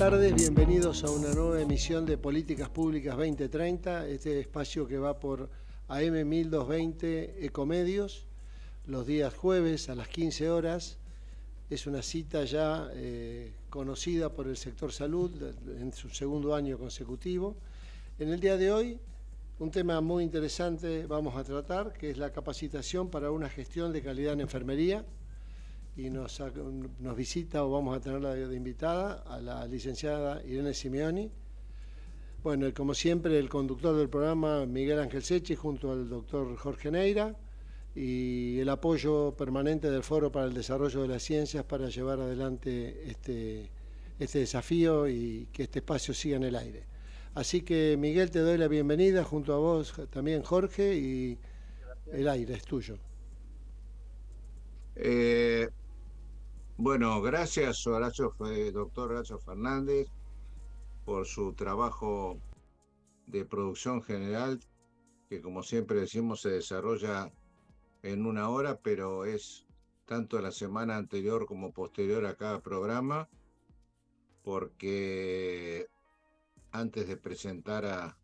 Tardes, bienvenidos a una nueva emisión de Políticas Públicas 2030, este espacio que va por AM 1220 Ecomedios, los días jueves a las 15 horas. Es una cita ya eh, conocida por el sector salud en su segundo año consecutivo. En el día de hoy, un tema muy interesante vamos a tratar, que es la capacitación para una gestión de calidad en enfermería y nos, visita o vamos a tenerla de invitada a la licenciada Irene Simeoni. Bueno, como siempre, el conductor del programa, Miguel Ángel Sechi, junto al doctor Jorge Neira, y el apoyo permanente del Foro para el Desarrollo de las Ciencias para llevar adelante este, este desafío y que este espacio siga en el aire. Así que, Miguel, te doy la bienvenida, junto a vos también, Jorge, y el aire es tuyo. Eh, bueno, gracias, Horacio, doctor Horacio Fernández, por su trabajo de producción general, que como siempre decimos se desarrolla en una hora, pero es tanto la semana anterior como posterior a cada programa, porque antes de presentar a,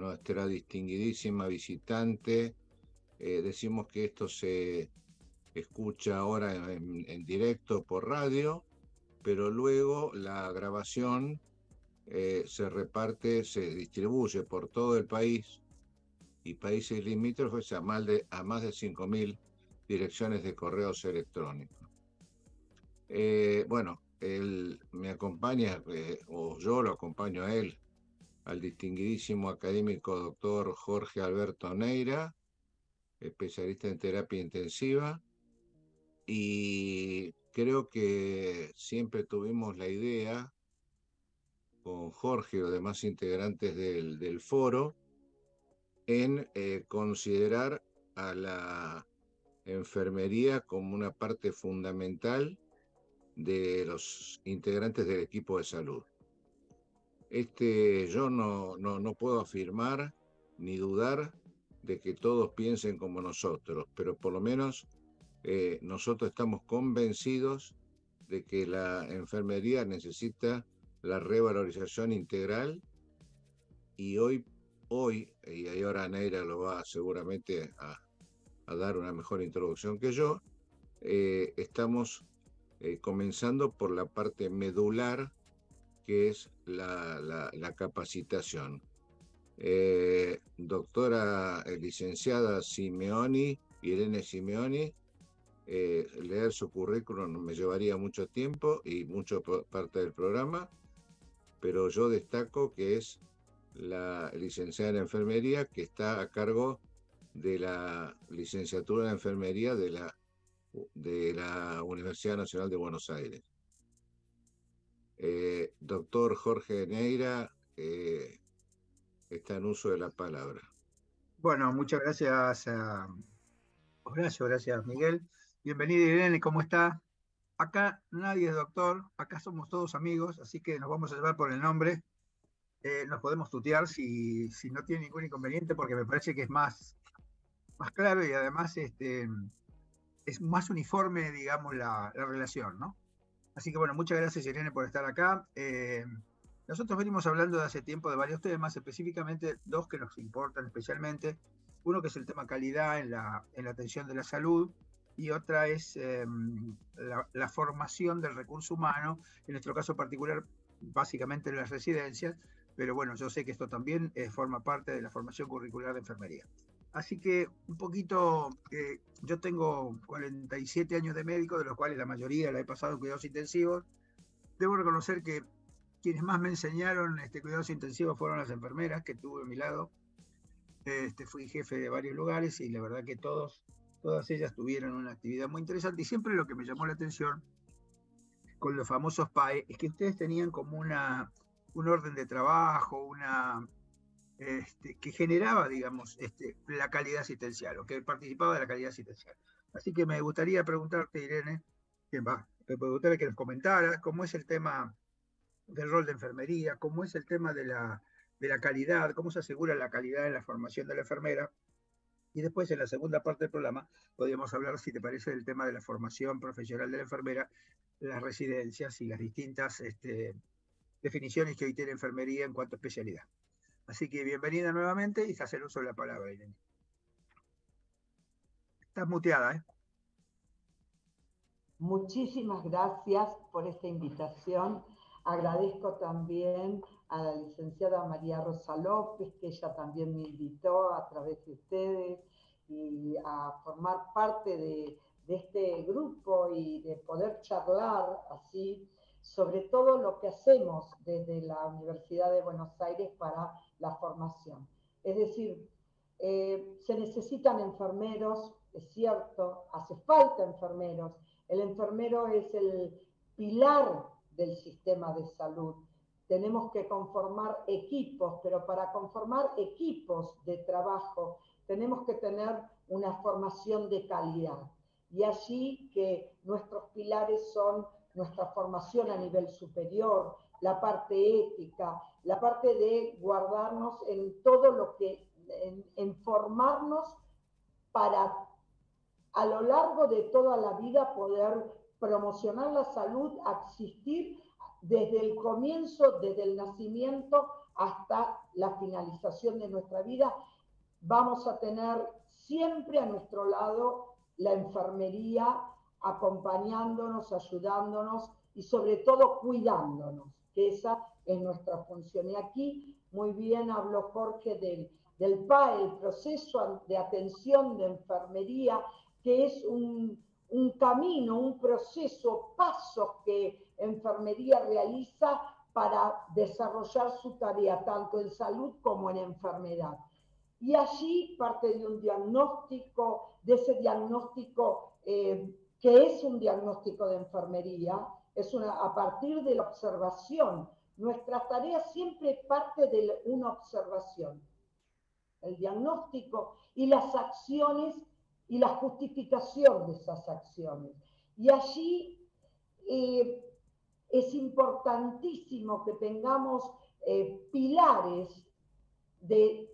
nuestra distinguidísima visitante, eh, decimos que esto se escucha ahora en, directo por radio, pero luego la grabación eh, se reparte, se distribuye por todo el país y países limítrofes a más de, a más de 5.000 direcciones de correos electrónicos. Eh, bueno, él me acompaña, eh, o yo lo acompaño a él, al distinguidísimo académico doctor Jorge Alberto Neira, especialista en terapia intensiva, y creo que siempre tuvimos la idea, con Jorge y los demás integrantes del, foro, en eh, considerar a la enfermería como una parte fundamental de los integrantes del equipo de salud. Este, yo no, no, no puedo afirmar ni dudar de que todos piensen como nosotros, pero por lo menos eh, nosotros estamos convencidos de que la enfermería necesita la revalorización integral y hoy, hoy y ahora Neira lo va seguramente a, dar una mejor introducción que yo, eh, estamos eh, comenzando por la parte medular que es la, la capacitación. doctora licenciada Simeoni, Irene Simeoni, eh, leer su currículum me llevaría mucho tiempo y mucho parte del programa, pero yo destaco que es la licenciada en enfermería que está a cargo de la licenciatura en enfermería de la, de la Universidad Nacional de Buenos Aires. Eh, doctor Jorge Neira eh, está en uso de la palabra. Bueno, muchas gracias, Horacio, gracias Miguel. Bienvenida Irene, ¿cómo está? Acá nadie es doctor, acá somos todos amigos, así que nos vamos a llevar por el nombre. Eh, nos podemos tutear si, si, no tiene ningún inconveniente, porque me parece que es más, más claro y además este, es más uniforme, digamos, la, relación, ¿no? Así que bueno, muchas gracias Irene por estar acá. Eh, nosotros venimos hablando de hace tiempo de varios temas, específicamente dos que nos importan especialmente. Uno que es el tema calidad en la, en la atención de la salud, y otra es em, la, formación del recurso humano, en nuestro caso particular, básicamente en las residencias, pero bueno, yo sé que esto también eh, forma parte de la formación curricular de enfermería. Así que un poquito, eh, yo tengo 47 años de médico, de los cuales la mayoría la he pasado en cuidados intensivos. Debo reconocer que quienes más me enseñaron este, cuidados intensivos fueron las enfermeras que tuve a mi lado. Este, fui jefe de varios lugares y la verdad que todos todas ellas tuvieron una actividad muy interesante y siempre lo que me llamó la atención con los famosos PAE es que ustedes tenían como una, un orden de trabajo, una, este, que generaba, digamos, este, la calidad asistencial o que participaba de la calidad asistencial. Así que me gustaría preguntarte, Irene, que va, me gustaría que nos comentara cómo es el tema del rol de enfermería, cómo es el tema de la, de la calidad, cómo se asegura la calidad en la formación de la enfermera y después, en la segunda parte del programa, podríamos hablar, si te parece, del tema de la formación profesional de la enfermera, las residencias y las distintas este, definiciones que hoy tiene enfermería en cuanto a especialidad. Así que bienvenida nuevamente y se hace el uso de la palabra, Irene. Estás muteada, ¿eh? Muchísimas gracias por esta invitación. Agradezco también a la licenciada María Rosa López, que ella también me invitó a través de ustedes y a formar parte de, este grupo y de poder charlar así sobre todo lo que hacemos desde la Universidad de Buenos Aires para la formación. Es decir, eh, se necesitan enfermeros, es cierto, hace falta enfermeros. El enfermero es el pilar del sistema de salud tenemos que conformar equipos, pero para conformar equipos de trabajo tenemos que tener una formación de calidad. Y allí que nuestros pilares son nuestra formación a nivel superior, la parte ética, la parte de guardarnos en todo lo que, en, formarnos para a lo largo de toda la vida poder promocionar la salud, existir desde el comienzo, desde el nacimiento hasta la finalización de nuestra vida, vamos a tener siempre a nuestro lado la enfermería acompañándonos, ayudándonos y sobre todo cuidándonos, que esa es nuestra función. Y aquí muy bien habló Jorge del, del PA, el proceso de atención de enfermería, que es un, un camino, un proceso, pasos que enfermería realiza para desarrollar su tarea, tanto en salud como en enfermedad. Y allí parte de un diagnóstico, de ese diagnóstico eh, que es un diagnóstico de enfermería, es una, a partir de la observación. Nuestra tarea siempre parte de una observación. El diagnóstico y las acciones y la justificación de esas acciones. Y allí eh, es importantísimo que tengamos eh, pilares de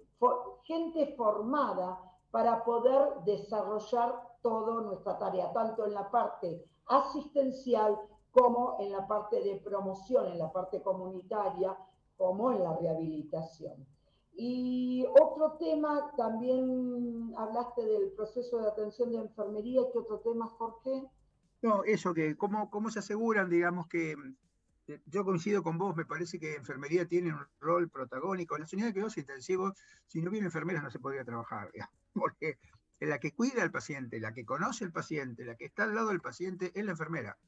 gente formada para poder desarrollar toda nuestra tarea, tanto en la parte asistencial como en la parte de promoción, en la parte comunitaria, como en la rehabilitación. Y otro tema, también hablaste del proceso de atención de enfermería, ¿qué otro tema, Jorge? No, eso que, ¿cómo, cómo se aseguran, digamos, que eh, yo coincido con vos, me parece que enfermería tiene un rol protagónico. En la unidades de cuidados intensivos, si no hubiera enfermeras no se podría trabajar, porque la que cuida al paciente, la que conoce al paciente, la que está al lado del paciente es la enfermera.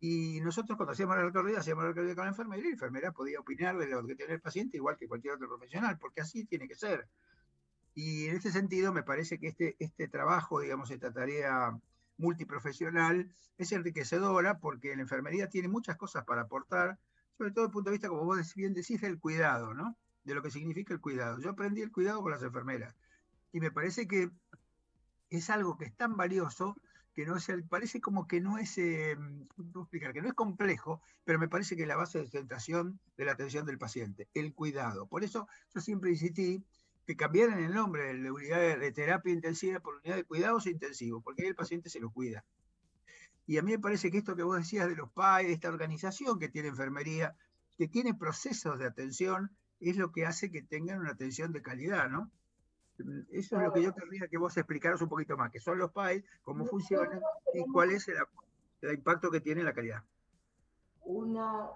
Y nosotros cuando hacíamos la recorrida, hacíamos la recorrida con la enfermera y la enfermera podía opinar de lo que tiene el paciente igual que cualquier otro profesional, porque así tiene que ser. Y en este sentido me parece que este, este trabajo, digamos, esta tarea multiprofesional es enriquecedora porque la enfermería tiene muchas cosas para aportar, sobre todo desde el punto de vista, como vos bien decís, del cuidado, ¿no? De lo que significa el cuidado. Yo aprendí el cuidado con las enfermeras y me parece que es algo que es tan valioso que no es parece como que no es, eh, explicar? Que no es complejo, pero me parece que es la base de sustentación de la atención del paciente, el cuidado. Por eso yo siempre insistí que cambiaran el nombre de la unidad de, terapia intensiva por unidad de cuidados intensivos, porque ahí el paciente se lo cuida. Y a mí me parece que esto que vos decías de los PAE, de esta organización que tiene enfermería, que tiene procesos de atención, es lo que hace que tengan una atención de calidad, ¿no? Eso es lo que yo querría que vos explicaras un poquito más, que son los PAE, cómo funcionan y cuál es el, el impacto que tiene en la calidad. Una,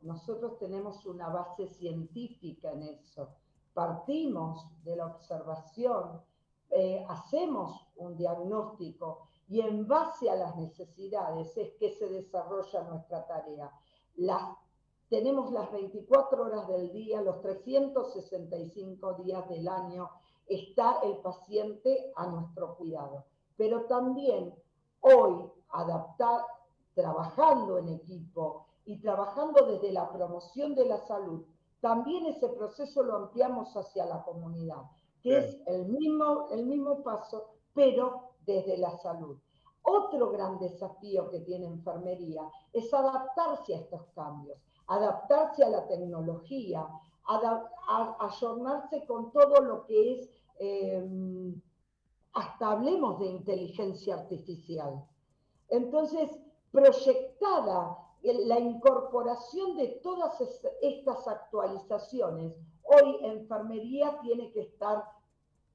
nosotros tenemos una base científica en eso partimos de la observación, eh, hacemos un diagnóstico y en base a las necesidades es que se desarrolla nuestra tarea. tenemos las 24 horas del día, los 365 días del año, está el paciente a nuestro cuidado. Pero también hoy adaptar, trabajando en equipo y trabajando desde la promoción de la salud, también ese proceso lo ampliamos hacia la comunidad, que es el mismo, el mismo paso, pero desde la salud. Otro gran desafío que tiene enfermería es adaptarse a estos cambios, adaptarse a la tecnología, ayornarse con todo lo que es, em, hasta hablemos de inteligencia artificial. Entonces, proyectada la incorporación de todas estas actualizaciones, hoy enfermería tiene que estar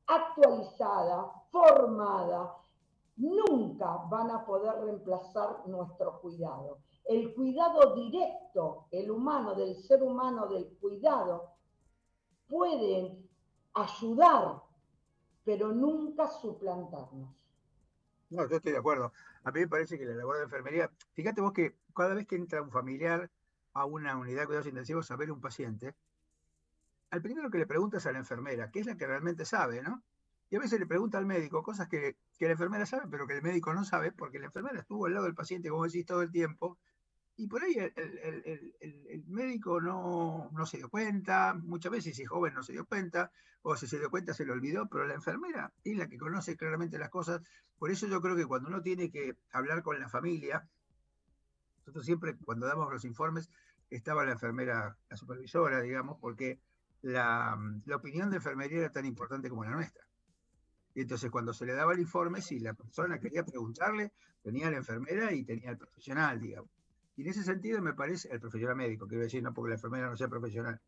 actualizada, formada, nunca van a poder reemplazar nuestro cuidado. El cuidado directo, el humano, del ser humano, del cuidado, pueden ayudar, pero nunca suplantarnos. No, yo estoy de acuerdo. A mí me parece que la labor de enfermería, fíjate vos que cada vez que entra un familiar a una unidad de cuidados intensivos a ver un paciente, al primero que le preguntas a la enfermera, que es la que realmente sabe, ¿no? Y a veces le pregunta al médico cosas que, que la enfermera sabe, pero que el médico no sabe, porque la enfermera estuvo al lado del paciente, como decís, todo el tiempo, y por ahí el, médico no, se dio cuenta, muchas veces si joven no se dio cuenta, o si se dio cuenta se lo olvidó, pero la enfermera es la que conoce claramente las cosas. Por eso yo creo que cuando uno tiene que hablar con la familia, nosotros siempre cuando damos los informes estaba la enfermera, la supervisora, digamos, porque la, la opinión de enfermería era tan importante como la nuestra. Y entonces cuando se le daba el informe, si la persona quería preguntarle, tenía la enfermera y tenía el profesional, digamos. Y en ese sentido me parece, el profesional médico, quiero decir, no porque la enfermera no sea profesional,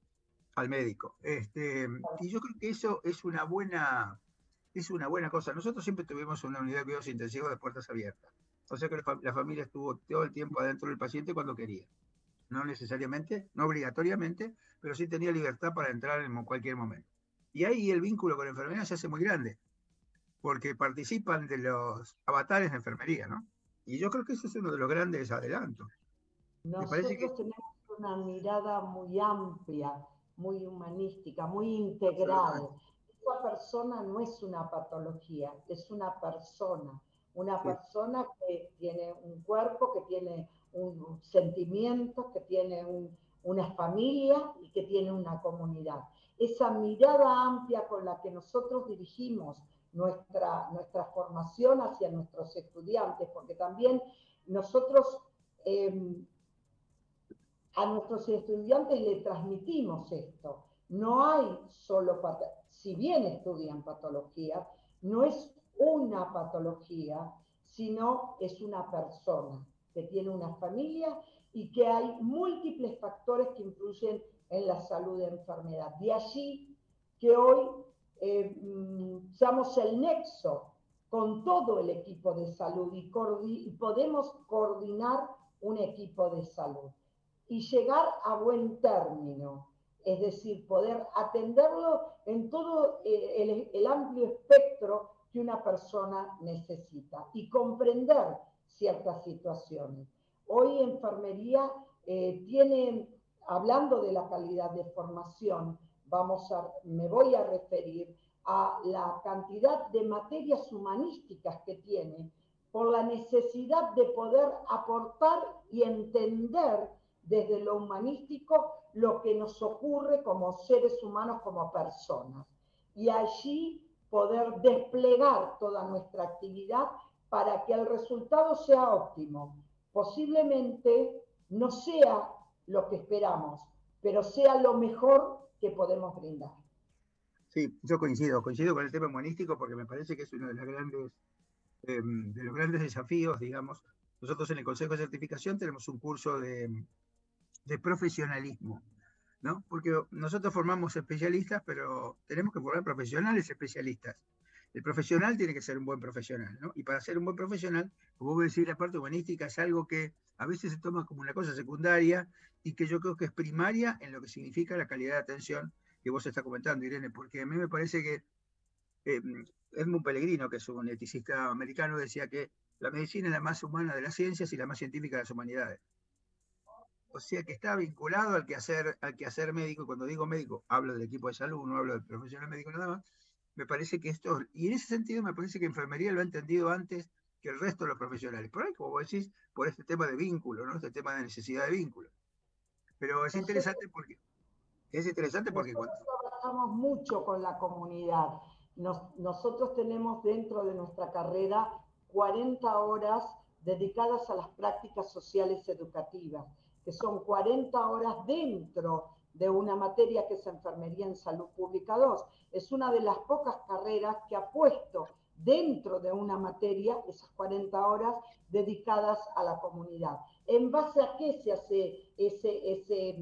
al médico. Este, y yo creo que eso es una buena, es una buena cosa. Nosotros siempre tuvimos una unidad de cuidados intensivos de puertas abiertas. O sea que la, familia estuvo todo el tiempo adentro del paciente cuando quería. No necesariamente, no obligatoriamente, pero sí tenía libertad para entrar en cualquier momento. Y ahí el vínculo con la enfermería se hace muy grande, porque participan de los avatares de enfermería, ¿no? Y yo creo que eso es uno de los grandes adelantos. Nosotros tenemos una mirada muy amplia, muy humanística, muy integral. Esa persona no es una patología, es una persona. Una persona que tiene un cuerpo, que tiene un sentimiento, que tiene una familia y que tiene una comunidad. Esa mirada amplia con la que nosotros dirigimos nuestra, nuestra formación hacia nuestros estudiantes, porque también nosotros em, a nuestros estudiantes le transmitimos esto. No hay solo, si bien estudian patología, no es una patología, sino es una persona que tiene una familia y que hay múltiples factores que influyen en la salud de enfermedad. De allí que hoy eh, mm, seamos el nexo con todo el equipo de salud y podemos coordinar un equipo de salud y llegar a buen término, es decir, poder atenderlo en todo eh, el, amplio espectro que una persona necesita y comprender ciertas situaciones. Hoy enfermería eh, tiene, hablando de la calidad de formación, vamos a, me voy a referir a la cantidad de materias humanísticas que tiene por la necesidad de poder aportar y entender desde lo humanístico lo que nos ocurre como seres humanos, como personas. Y allí poder desplegar toda nuestra actividad para que el resultado sea óptimo. Posiblemente no sea lo que esperamos, pero sea lo mejor que podemos brindar. Sí, yo coincido, coincido con el tema humanístico porque me parece que es uno de los grandes, em, de los grandes desafíos, digamos. Nosotros en el Consejo de Certificación tenemos un curso de de profesionalismo, ¿no? Porque nosotros formamos especialistas, pero tenemos que formar profesionales especialistas. El profesional tiene que ser un buen profesional, ¿no? Y para ser un buen profesional, como vos decís, la parte humanística es algo que a veces se toma como una cosa secundaria y que yo creo que es primaria en lo que significa la calidad de atención que vos estás comentando, Irene, porque a mí me parece que eh, Edmund Pellegrino, que es un eticista americano, decía que la medicina es la más humana de las ciencias y la más científica de las humanidades o sea que está vinculado al quehacer, al quehacer médico, y cuando digo médico, hablo del equipo de salud, no hablo del profesional médico nada más, me parece que esto, y en ese sentido me parece que enfermería lo ha entendido antes que el resto de los profesionales. Por ahí, como vos decís, por este tema de vínculo, ¿no? Este tema de necesidad de vínculo. Pero es interesante porque, es interesante porque nosotros trabajamos mucho con la comunidad. nosotros tenemos dentro de nuestra carrera 40 horas dedicadas a las prácticas sociales educativas que son 40 horas dentro de una materia que es Enfermería en Salud Pública 2. Es una de las pocas carreras que ha puesto dentro de una materia esas 40 horas dedicadas a la comunidad. ¿En base a qué se hace ese, ese,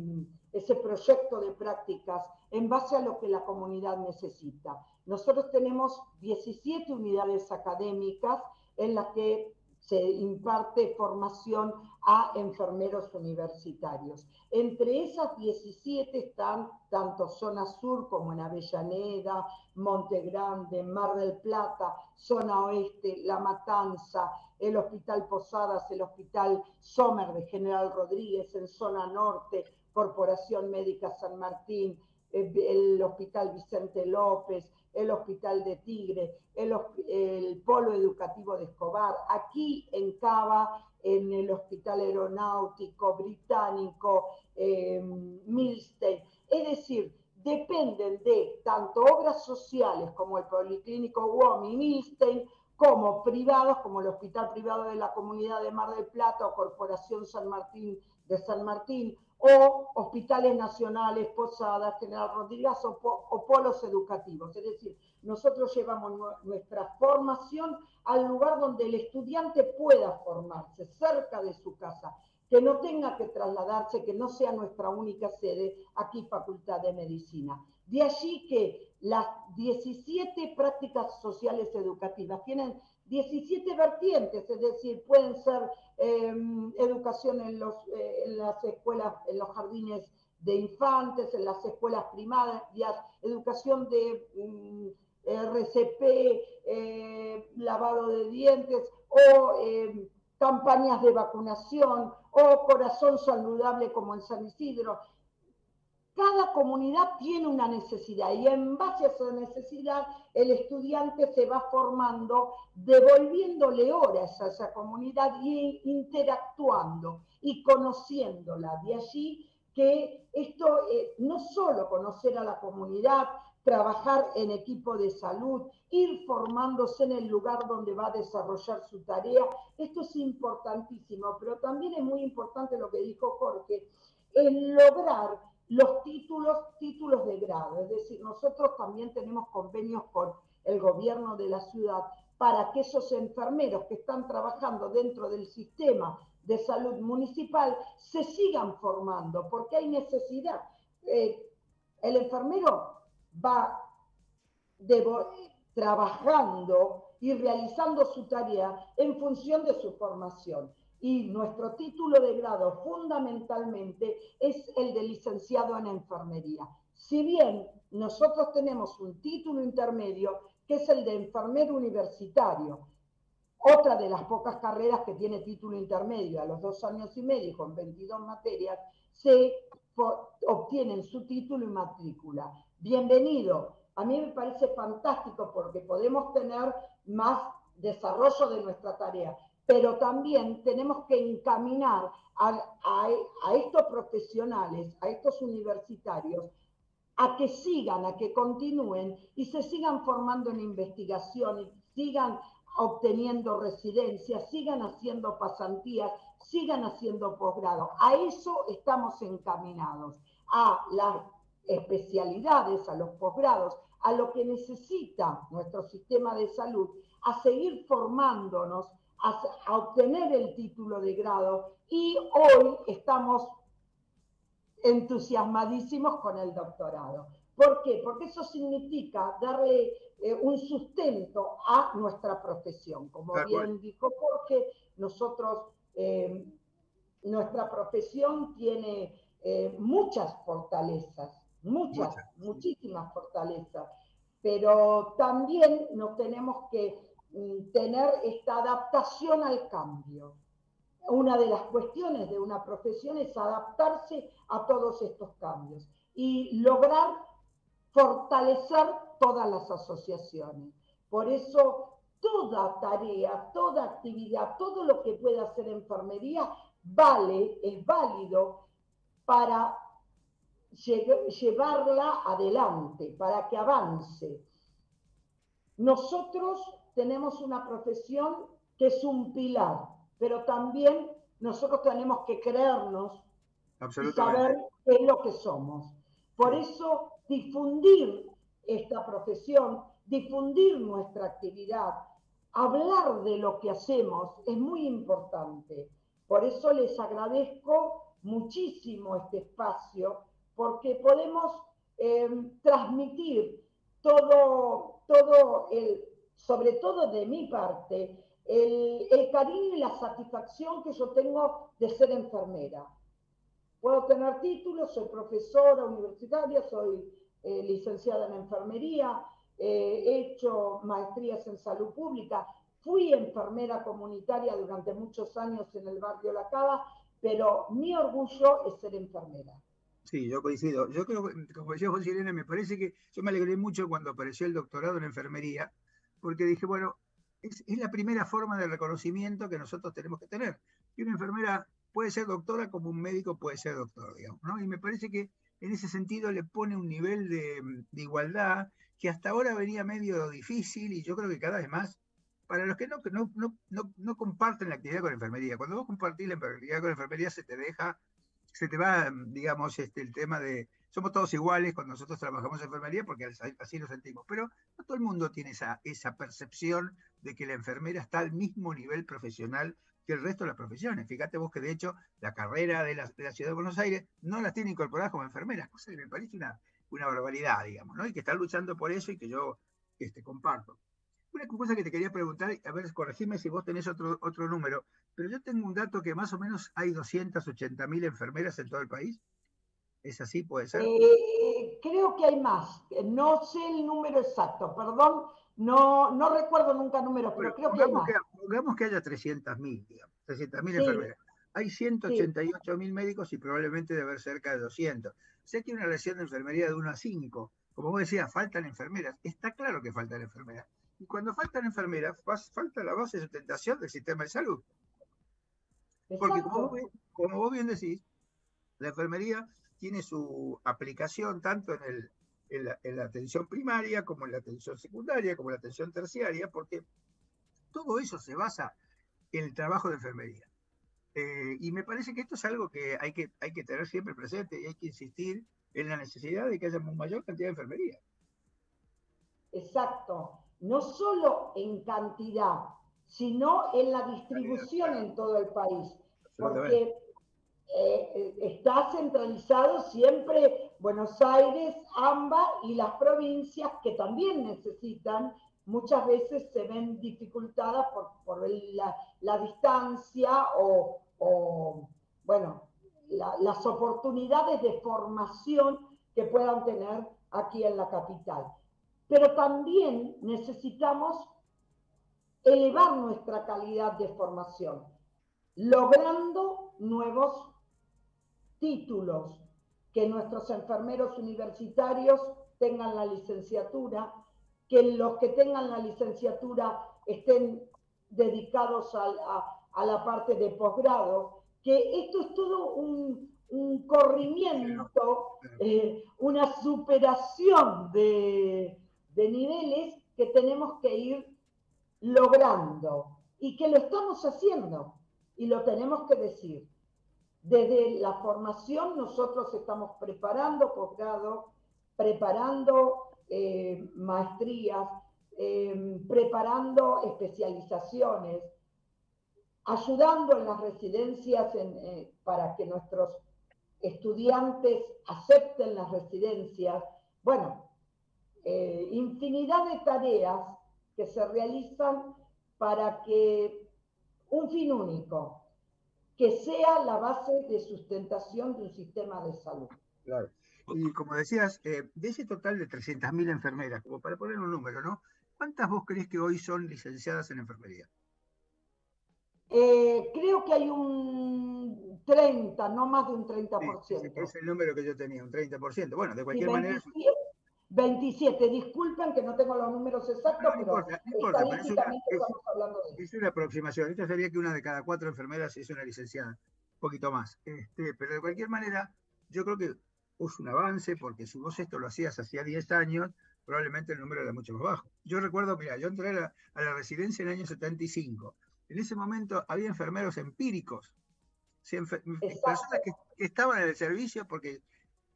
ese proyecto de prácticas? En base a lo que la comunidad necesita. Nosotros tenemos 17 unidades académicas en las que se imparte formación a enfermeros universitarios. Entre esas 17 están tanto zona sur como en Avellaneda, Monte Grande, Mar del Plata, zona oeste, La Matanza, el Hospital Posadas, el Hospital Sommer de General Rodríguez, en zona norte, Corporación Médica San Martín, el Hospital Vicente López, el Hospital de Tigre, el, Polo Educativo de Escobar, aquí en Cava, en el Hospital Aeronáutico Británico, eh, Milstein. Es decir, dependen de tanto obras sociales como el Policlínico UOM y Milstein, como privados, como el Hospital Privado de la Comunidad de Mar del Plata o Corporación San Martín de San Martín, o hospitales nacionales, Posadas, General Rodríguez o, polos educativos. Es decir, nosotros llevamos nuestra formación al lugar donde el estudiante pueda formarse, cerca de su casa, que no tenga que trasladarse, que no sea nuestra única sede aquí, Facultad de Medicina. De allí que las 17 prácticas sociales educativas tienen 17 vertientes, es decir, pueden ser em, educación en, los, eh, en las escuelas, en los jardines de infantes, en las escuelas primarias, educación de mm, RCP, eh, lavado de dientes o em, campañas de vacunación o corazón saludable como en San Isidro. Cada comunidad tiene una necesidad y en base a esa necesidad el estudiante se va formando, devolviéndole horas a esa comunidad y interactuando y conociéndola. De allí que esto, eh, no solo conocer a la comunidad, trabajar en equipo de salud, ir formándose en el lugar donde va a desarrollar su tarea, esto es importantísimo, pero también es muy importante lo que dijo Jorge, el lograr los títulos, títulos de grado. Es decir, nosotros también tenemos convenios con el gobierno de la ciudad para que esos enfermeros que están trabajando dentro del sistema de salud municipal se sigan formando, porque hay necesidad. Eh, el enfermero va trabajando y realizando su tarea en función de su formación y nuestro título de grado fundamentalmente es el de licenciado en enfermería. Si bien nosotros tenemos un título intermedio que es el de enfermero universitario, otra de las pocas carreras que tiene título intermedio a los dos años y medio con 22 materias, se obtienen su título y matrícula. Bienvenido. A mí me parece fantástico porque podemos tener más desarrollo de nuestra tarea pero también tenemos que encaminar a, estos profesionales, a estos universitarios, a que sigan, a que continúen y se sigan formando en investigación, sigan obteniendo residencias, sigan haciendo pasantías, sigan haciendo posgrado. A eso estamos encaminados, a las especialidades, a los posgrados, a lo que necesita nuestro sistema de salud, a seguir formándonos a, obtener el título de grado y hoy estamos entusiasmadísimos con el doctorado. ¿Por qué? Porque eso significa darle eh, un sustento a nuestra profesión. Como bien dijo Jorge, nosotros, eh, nuestra profesión tiene eh, muchas fortalezas, muchas, muchísimas fortalezas, pero también nos tenemos que tener esta adaptación al cambio. Una de las cuestiones de una profesión es adaptarse a todos estos cambios y lograr fortalecer todas las asociaciones. Por eso, toda tarea, toda actividad, todo lo que pueda hacer enfermería vale, es válido para llevarla adelante, para que avance. Nosotros tenemos una profesión que es un pilar, pero también nosotros tenemos que creernos y saber qué es lo que somos. Por eso difundir esta profesión, difundir nuestra actividad, hablar de lo que hacemos es muy importante. Por eso les agradezco muchísimo este espacio, porque podemos eh, transmitir todo, todo el, sobre todo de mi parte, el, cariño y la satisfacción que yo tengo de ser enfermera. Puedo tener títulos, soy profesora universitaria, soy eh, licenciada en enfermería, eh, he hecho maestrías en salud pública, fui enfermera comunitaria durante muchos años en el barrio La Cava, pero mi orgullo es ser enfermera. Sí, yo coincido. Yo creo, como decía José Irene, me parece que yo me alegré mucho cuando apareció el doctorado en enfermería, porque dije, bueno, es, la primera forma de reconocimiento que nosotros tenemos que tener. Y una enfermera puede ser doctora como un médico puede ser doctor, digamos. Y me parece que en ese sentido le pone un nivel de, igualdad que hasta ahora venía medio difícil y yo creo que cada vez más para los que no, no, no, no, no comparten la actividad con la enfermería, cuando vos compartís la actividad con la enfermería se te deja, se te va, digamos, este, el tema de, somos todos iguales cuando nosotros trabajamos en enfermería porque así lo sentimos, pero no todo el mundo tiene esa, esa percepción de que la enfermera está al mismo nivel profesional que el resto de las profesiones. Fíjate vos que de hecho la carrera de la, Ciudad de Buenos Aires no las tiene incorporadas como enfermeras, cosa que me parece una, una barbaridad, digamos, ¿no? Y que están luchando por eso y que yo este, comparto. Una cosa que te quería preguntar, a ver, corregime si vos tenés otro, otro número, pero yo tengo un dato que más o menos hay 280 mil enfermeras en todo el país. ¿Es así? ¿Puede ser? Eh, creo que hay más. No sé el número exacto, perdón. No, no recuerdo nunca números, pero, pero creo que hay más. Que, pongamos que haya 300 mil, digamos, 300 mil sí. enfermeras. Hay 188 mil sí. médicos y probablemente debe haber cerca de 200. Sé que hay una relación de enfermería de 1 a 5. Como vos decías, faltan enfermeras. Está claro que faltan enfermeras. Y cuando faltan enfermeras, falta la base de sustentación del sistema de salud. Porque como como vos, bien decís, la enfermería tiene su aplicación tanto en, el, en, la, en, la, atención primaria como en la atención secundaria, como en la atención terciaria, porque todo eso se basa en el trabajo de enfermería. Eh, y me parece que esto es algo que hay, que hay que tener siempre presente y hay que insistir en la necesidad de que haya mayor cantidad de enfermería. Exacto no solo en cantidad, sino en la distribución en todo el país, porque eh, está centralizado siempre Buenos Aires, AMBA y las provincias que también necesitan, muchas veces se ven dificultadas por, la, distancia o, bueno, la, las oportunidades de formación que puedan tener aquí en la capital. Pero también necesitamos elevar nuestra calidad de formación, logrando nuevos títulos, que nuestros enfermeros universitarios tengan la licenciatura, que los que tengan la licenciatura estén dedicados a, la parte de posgrado, que esto es todo un, un corrimiento, eh, una superación de niveles que tenemos que ir logrando y que lo estamos haciendo y lo tenemos que decir. Desde la formación nosotros estamos preparando posgrado, preparando eh, maestrías, eh, preparando especializaciones, ayudando en las residencias en, eh, para que nuestros estudiantes acepten las residencias. Bueno, eh, infinidad de tareas que se realizan para que un fin único, que sea la base de sustentación de un sistema de salud. Claro. Y como decías, eh, de ese total de 300.000 enfermeras, como para poner un número, ¿no? ¿Cuántas vos crees que hoy son licenciadas en enfermería? Eh, creo que hay un 30, no más de un 30%. Sí, es el número que yo tenía, un 30%. Bueno, de cualquier 27, manera... 27, disculpen que no tengo los números exactos, no, no pero importa, no importa, pero es, una, estamos hablando de es una aproximación. Esto sería que una de cada cuatro enfermeras es una licenciada, un poquito más. Este, pero de cualquier manera, yo creo que es un avance, porque si vos esto lo hacías hacía 10 años, probablemente el número era mucho más bajo. Yo recuerdo, mira, yo entré a la, a la residencia en el año 75. En ese momento había enfermeros empíricos, personas que, que estaban en el servicio porque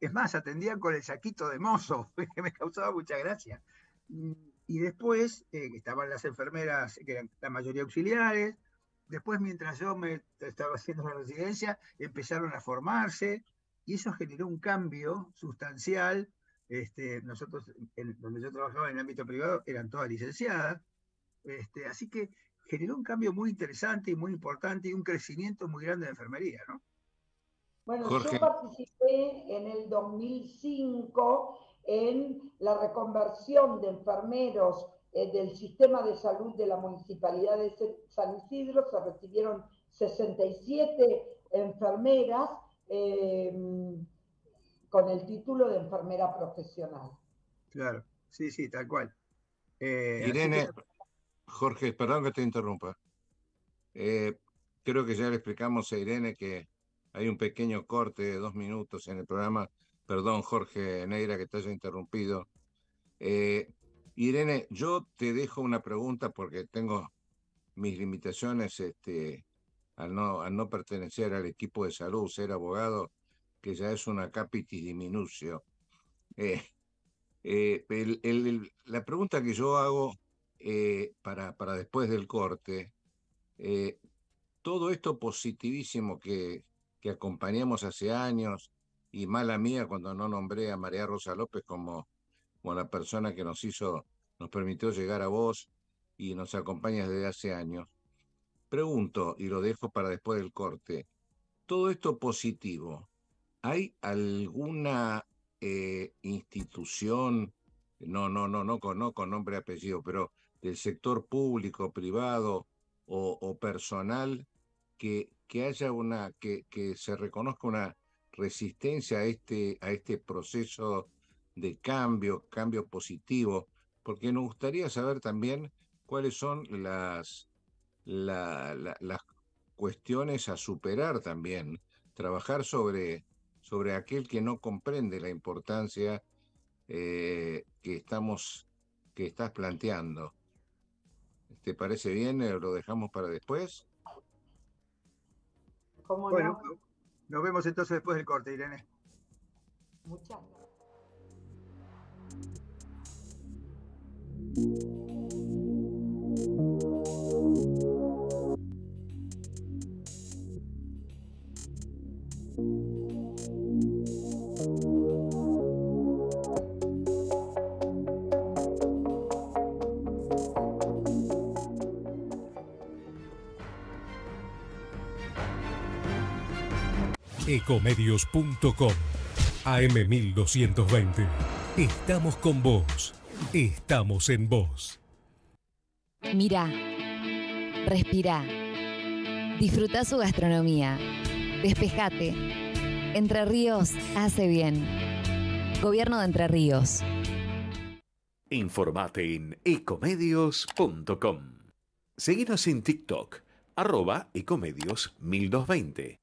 es más, atendían con el saquito de mozo, que me causaba mucha gracia. Y después eh, estaban las enfermeras, que eran la mayoría auxiliares, Después, mientras yo me estaba haciendo la residencia, empezaron a formarse y eso generó un cambio sustancial. Este, nosotros, donde yo trabajaba en el ámbito privado, eran todas licenciadas. Este, así que generó un cambio muy interesante y muy importante y un crecimiento muy grande de enfermería, ¿no? Bueno, yo participé en el 2005 en la reconversión de enfermeros eh, del sistema de salud de la Municipalidad de San Isidro. Se recibieron 67 enfermeras eh, con el título de enfermera profesional. Claro, sí, sí, tal cual. Eh, Irene, Jorge, perdón que te interrumpa. creo que ya le explicamos a Irene que hay un pequeño corte de dos minutos en el programa. Perdón, Jorge Neira, que te haya interrumpido. Irene, yo te dejo una pregunta porque tengo mis limitaciones este, al, no, al no pertenecer al equipo de salud, ser abogado, que ya es una capitis diminutio. Eh, eh, la pregunta que yo hago eh, para, para después del corte, todo esto positivísimo que, que acompañamos hace años, y mala mía cuando no nombré a María Rosa López como como la persona que nos hizo, nos permitió llegar a vos y nos acompaña desde hace años. Pregunto, y lo dejo para después del corte, todo esto positivo, ¿hay alguna eh, institución, no, no, no, no con, no con nombre y apellido, pero del sector público, privado o, personal, que, que haya una, que, que se reconozca una resistencia a este, a este proceso de cambio, cambio positivo, porque nos gustaría saber también cuáles son las, las cuestiones a superar también, trabajar sobre, sobre aquel que no comprende la importancia eh, que estamos que estás planteando. ¿Te parece bien? ¿Lo dejamos para después? Bueno, nos vemos entonces después del corte, Irene. Muchas gracias. Ecomedios.com AM1220. Estamos con vos. Estamos en vos. Mira, respira, disfruta su gastronomía, despejate. Entre Ríos hace bien. Gobierno de Entre Ríos. Informate en ecomedios.com. Seguinos en TikTok, arroba ecomedios 1220.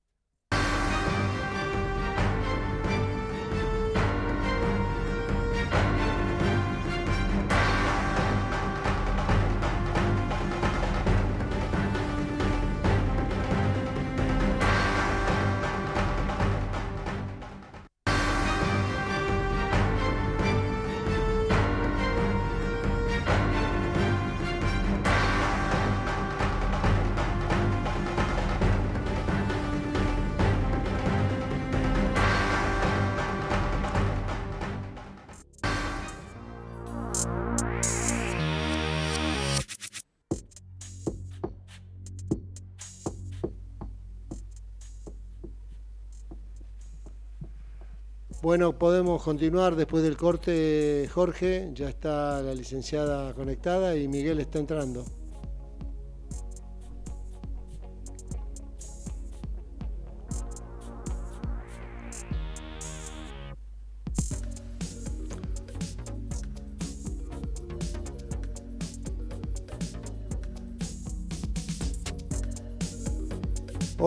Bueno, podemos continuar después del corte, Jorge. Ya está la licenciada conectada y Miguel está entrando.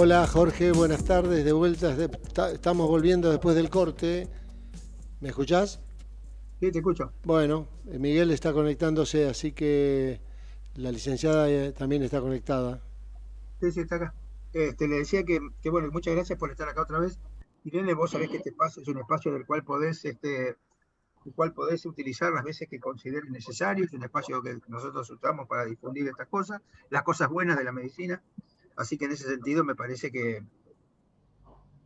Hola Jorge, buenas tardes, de vuelta, estamos volviendo después del corte. ¿Me escuchás? Sí, te escucho. Bueno, eh, Miguel está conectándose, así que la licenciada eh, también está conectada. Sí, sí, está acá. Este, le decía que, bueno, muchas gracias por estar acá otra vez. Irene, vos sabés que este espacio es un espacio del cual podés, este, el cual podés utilizar las veces que consideres necesario, es un espacio que nosotros usamos para difundir estas cosas, las cosas buenas de la medicina, Así que en ese sentido me parece que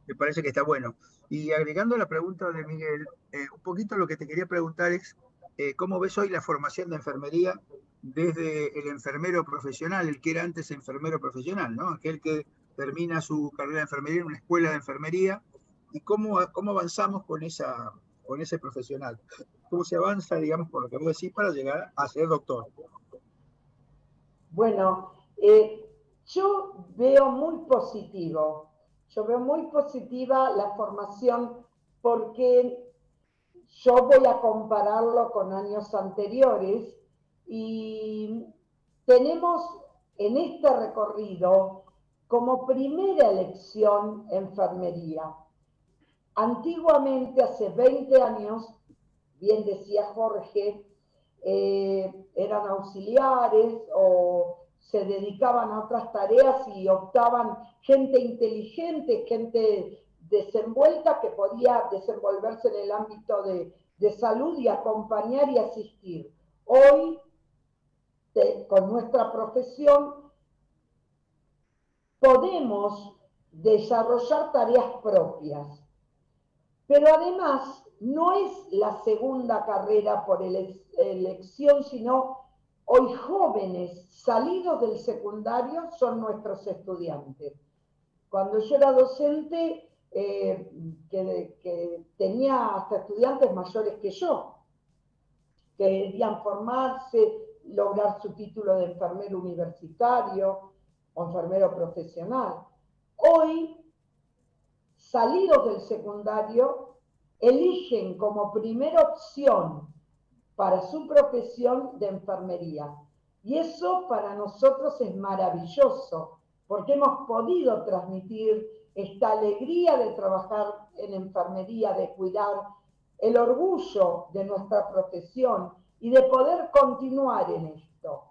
me parece que está bueno. Y agregando la pregunta de Miguel, eh, un poquito lo que te quería preguntar es, eh, ¿cómo ves hoy la formación de enfermería desde el enfermero profesional, el que era antes enfermero profesional, ¿no? aquel que termina su carrera de enfermería en una escuela de enfermería, y cómo, cómo avanzamos con, esa, con ese profesional? ¿Cómo se avanza, digamos, por lo que vos decís, para llegar a ser doctor? Bueno, eh, yo veo muy positivo, yo veo muy positiva la formación porque yo voy a compararlo con años anteriores y tenemos en este recorrido como primera elección enfermería. Antiguamente, hace 20 años, bien decía Jorge, eh, eran auxiliares o se dedicaban a otras tareas y optaban gente inteligente, gente desenvuelta que podía desenvolverse en el ámbito de, salud y acompañar y asistir. Hoy, con nuestra profesión, podemos desarrollar tareas propias, pero además no es la segunda carrera por elección, sino Hoy jóvenes salidos del secundario son nuestros estudiantes. Cuando yo era docente, eh, que, tenía hasta estudiantes mayores que yo, que querían formarse, lograr su título de enfermero universitario o enfermero profesional. Hoy, salidos del secundario, eligen como primera opción para su profesión de enfermería. Y eso para nosotros es maravilloso, porque hemos podido transmitir esta alegría de trabajar en enfermería, de cuidar el orgullo de nuestra profesión y de poder continuar en esto.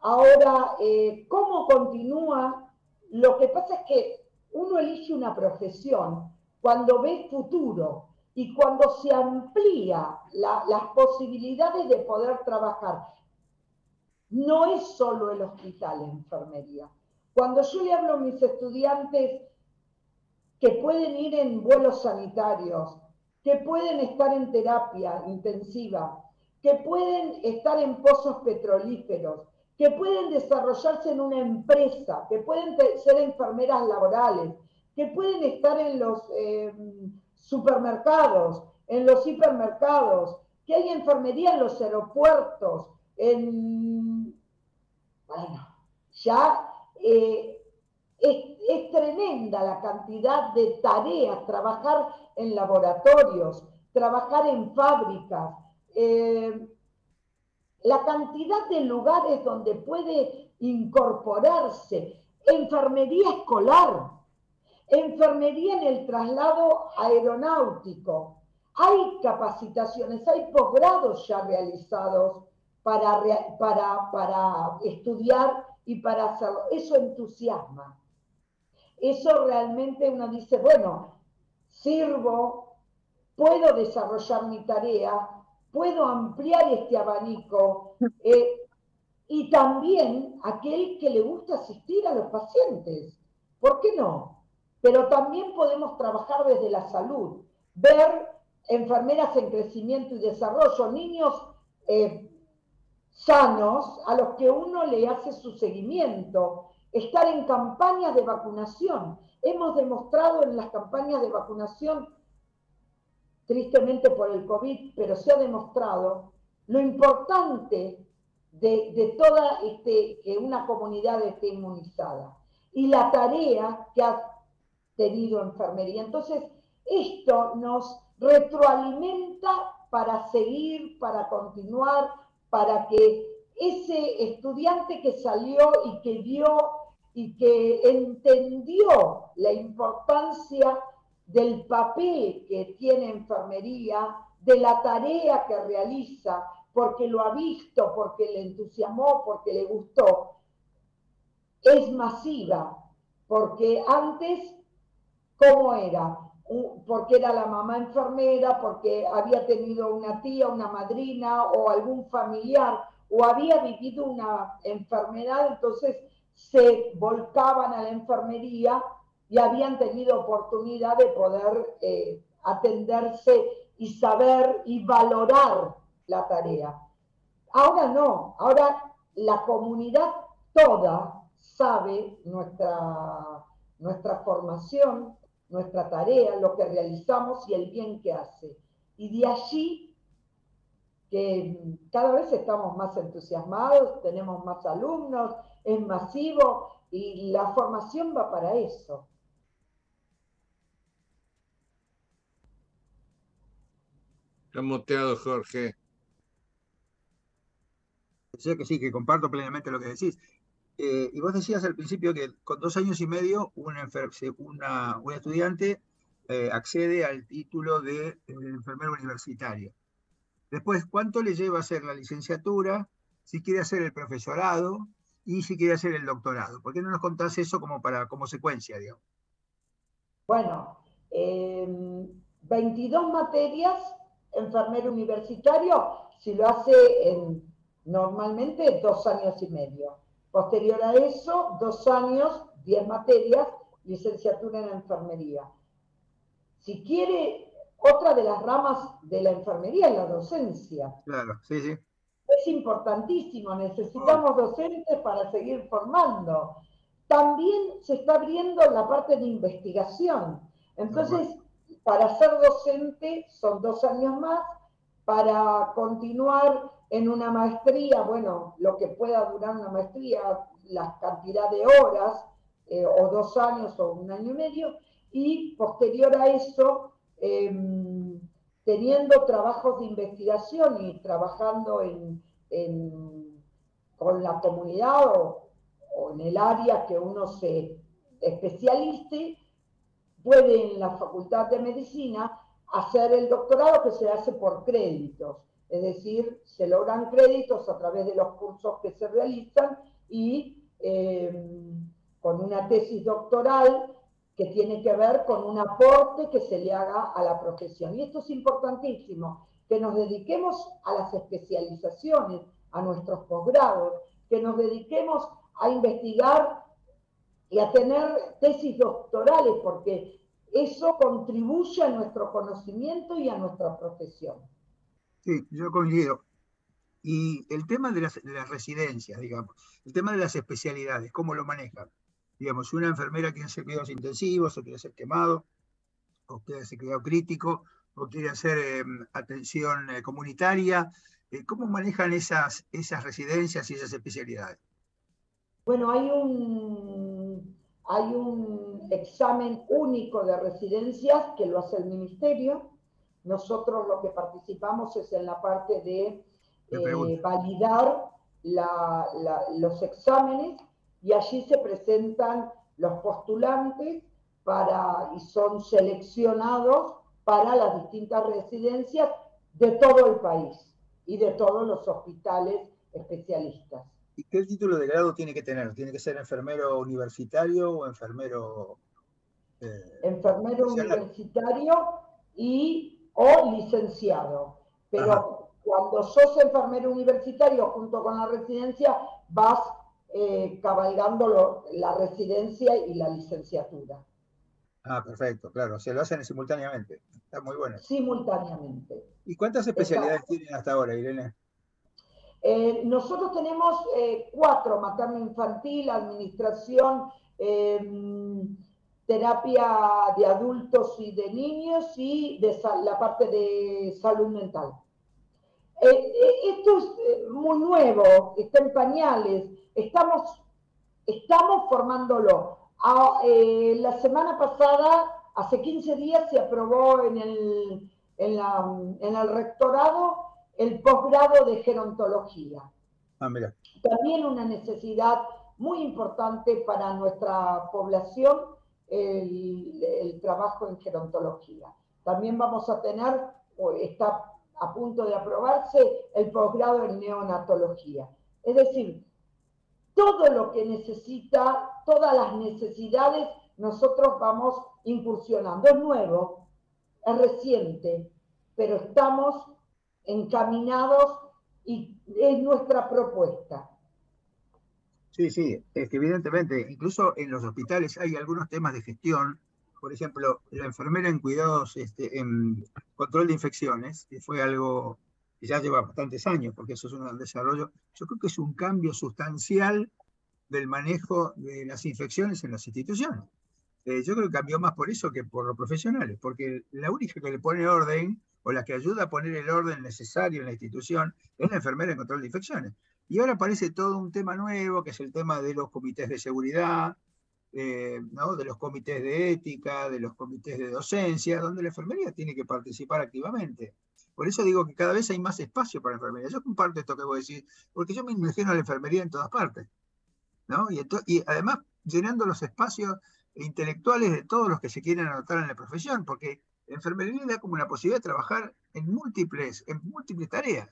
Ahora, eh, ¿cómo continúa? Lo que pasa es que uno elige una profesión cuando ve futuro, y cuando se amplía las posibilidades de poder trabajar, no es solo el hospital en enfermería. Cuando yo le hablo a mis estudiantes que pueden ir en vuelos sanitarios, que pueden estar en terapia intensiva, que pueden estar en pozos petrolíferos, que pueden desarrollarse en una empresa, que pueden ser enfermeras laborales, que pueden estar en los eh, supermercados, en los hipermercados, que hay enfermería en los aeropuertos, en... Bueno, ya eh, es, tremenda la cantidad de tareas, trabajar en laboratorios, trabajar en fábricas, eh, la cantidad de lugares donde puede incorporarse enfermería escolar, enfermería en el traslado aeronáutico. Hay capacitaciones, hay posgrados ya realizados para, para, para estudiar y para hacerlo. Eso entusiasma. Eso realmente uno dice, bueno, sirvo, puedo desarrollar mi tarea, puedo ampliar este abanico. Eh, y también aquel que le gusta asistir a los pacientes. ¿Por qué no? Pero también podemos trabajar desde la salud, ver enfermeras en crecimiento y desarrollo, niños eh, sanos a los que uno le hace su seguimiento, estar en campañas de vacunación. Hemos demostrado en las campañas de vacunación, tristemente por el COVID, pero se ha demostrado lo importante de, de toda este, que una comunidad esté inmunizada y la tarea que ha tenido enfermería. Entonces, esto nos retroalimenta para seguir, para continuar, para que ese estudiante que salió y que vio y que entendió la importancia del papel que tiene enfermería, de la tarea que realiza, porque lo ha visto, porque le entusiasmó, porque le gustó, es masiva, porque antes cómo era, porque era la mamá enfermera, porque había tenido una tía, una madrina o algún familiar, o había vivido una enfermedad, entonces se volcaban a la enfermería y habían tenido oportunidad de poder eh, atenderse y saber y valorar la tarea. Ahora no, ahora la comunidad toda sabe nuestra, nuestra formación, nuestra tarea, lo que realizamos y el bien que hace. Y de allí que cada vez estamos más entusiasmados, tenemos más alumnos, es masivo y la formación va para eso. Está muteado, Jorge. Sé que sí, que comparto plenamente lo que decís. Eh, y vos decías al principio que con dos años y medio un estudiante eh, accede al título de eh, enfermero universitario. Después, ¿cuánto le lleva a hacer la licenciatura? Si quiere hacer el profesorado y si quiere hacer el doctorado. ¿Por qué no nos contás eso como, para, como secuencia, digamos? Bueno, 22 materias, enfermero universitario, si lo hace en normalmente dos años y medio. Posterior a eso, dos años, 10 materias, licenciatura en enfermería. Si quiere otra de las ramas de la enfermería es la docencia. Claro, sí, sí. Es importantísimo, necesitamos docentes para seguir formando. También se está abriendo la parte de investigación. Entonces, para ser docente son dos años más, para continuar en una maestría, bueno, lo que pueda durar una maestría, la cantidad de horas, eh, o dos años o un año y medio, y posterior a eso, Em, teniendo trabajos de investigación y trabajando con la comunidad o, en el área que uno se especialice, puede en la Facultad de Medicina hacer el doctorado que se hace por créditos, es decir, se logran créditos a través de los cursos que se realizan y em, con una tesis doctoral que tiene que ver con un aporte que se le haga a la profesión. Y esto es importantísimo, que nos dediquemos a las especializaciones, a nuestros posgrados, que nos dediquemos a investigar y a tener tesis doctorales, porque eso contribuye a nuestro conocimiento y a nuestra profesión. Sí, yo coincido. Y el tema de las, de las residencias, digamos, el tema de las especialidades, ¿cómo lo manejan? digamos, una enfermera quiere hacer cuidados intensivos, o quiere hacer quemado, o quiere hacer cuidado crítico, o quiere hacer em, atención eh, comunitaria. Eh, ¿Cómo manejan esas, residencias y esas especialidades? Bueno, hay un examen único de residencias que lo hace el ministerio. Nosotros lo que participamos es en la parte de eh, validar los exámenes y allí se presentan los postulantes para, y son seleccionados para las distintas residencias de todo el país y de todos los hospitales especialistas. ¿Y qué título de grado tiene que tener? ¿Tiene que ser enfermero universitario o enfermero... Eh, enfermero universitario y o licenciado. Pero cuando sos enfermero universitario junto con la residencia, vas eh, cabalgando la residencia y la licenciatura. Ah, perfecto, claro, se lo hacen simultáneamente. Está muy bueno. Simultáneamente. ¿Y cuántas especialidades tienen hasta ahora, Irene? Eh, nosotros tenemos eh, cuatro, materno infantil, administración, terapia de adultos y de niños y de la parte de salud mental. esto es muy nuevo, está en pañales. Estamos, estamos formándolo. Ah, eh, la semana pasada, hace 15 días, se aprobó en el, en, el rectorado el posgrado de gerontología. Ah, También una necesidad muy importante para nuestra población el, trabajo en gerontología. También vamos a tener, está a punto de aprobarse, el posgrado en neonatología. Es decir, todo lo que necesita, todas las necesidades, nosotros vamos incursionando. Es nuevo, es reciente, pero estamos encaminados y es nuestra propuesta. Sí, sí, es que evidentemente, incluso en los hospitales hay algunos temas de gestión. Por ejemplo, la enfermera en cuidados, este, en control de infecciones, que fue algo que ya lleva bastantes años, porque eso es un desarrollo, yo creo que es un cambio sustancial del manejo de las infecciones en las instituciones. Eh, yo creo que cambió más por eso que por los profesionales, porque la única que le pone orden o la que ayuda a poner el orden necesario en la institución es la enfermera en control de infecciones. Y ahora aparece todo un tema nuevo, que es el tema de los comités de seguridad, eh, ¿no? de los comités de ética, de los comités de docencia, donde la enfermería tiene que participar activamente. Por eso digo que cada vez hay más espacio para la enfermería. Yo comparto esto que voy a decir, porque yo me imagino a la enfermería en todas partes. ¿no? Y, y además llenando los espacios intelectuales de todos los que se quieren anotar en la profesión, porque la enfermería da como la posibilidad de trabajar en múltiples, en múltiples tareas.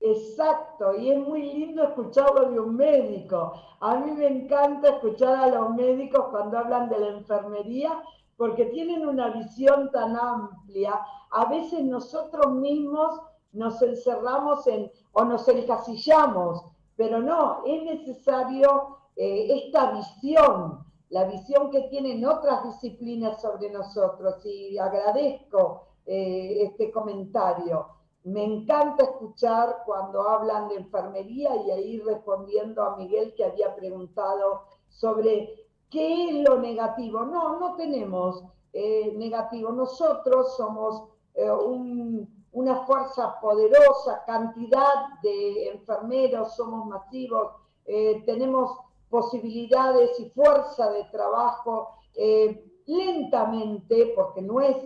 Exacto, y es muy lindo escucharlo de un médico. A mí me encanta escuchar a los médicos cuando hablan de la enfermería porque tienen una visión tan amplia. A veces nosotros mismos nos encerramos en o nos encasillamos, pero no, es necesario eh, esta visión, la visión que tienen otras disciplinas sobre nosotros. Y agradezco eh, este comentario. Me encanta escuchar cuando hablan de enfermería y ahí respondiendo a Miguel que había preguntado sobre qué es lo negativo. No, no tenemos eh, negativo. Nosotros somos una fuerza poderosa, cantidad de enfermeros, somos masivos, tenemos posibilidades y fuerza de trabajo eh, lentamente, porque no es,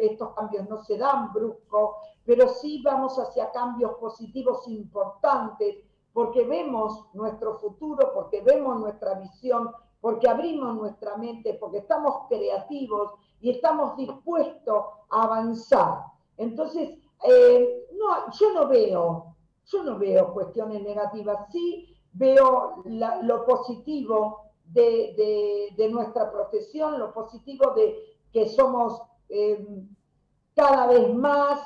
estos cambios no se dan brusco, pero sí vamos hacia cambios positivos importantes, porque vemos nuestro futuro, porque vemos nuestra visión, porque abrimos nuestra mente, porque estamos creativos y estamos dispuestos a avanzar. Entonces, eh, no, yo no veo, yo no veo cuestiones negativas. Sí veo lo positivo de, nuestra profesión, lo positivo de que somos eh, cada vez más,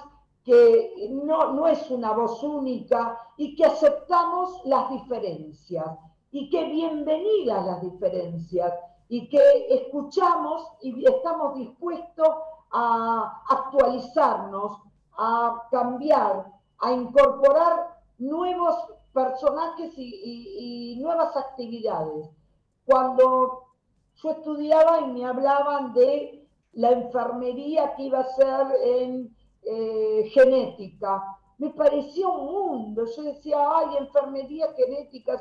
que no, no es una voz única y que aceptamos las diferencias y que bienvenidas las diferencias y que escuchamos y estamos dispuestos a actualizarnos, a cambiar, a incorporar nuevos personajes y, nuevas actividades. Cuando yo estudiaba y me hablaban de la enfermería que iba a ser en eh, genética, me pareció un mundo. Yo decía, ay, enfermería genética,